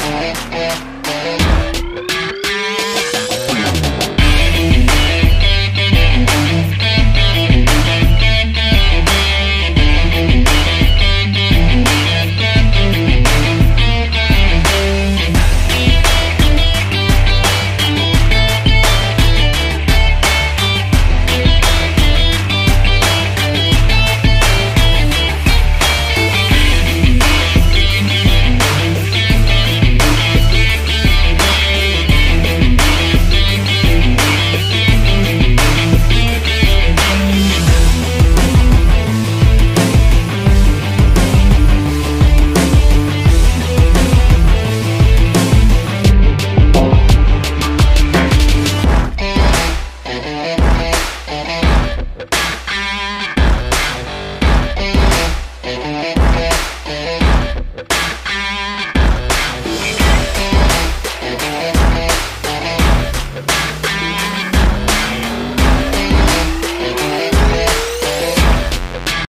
Yeah.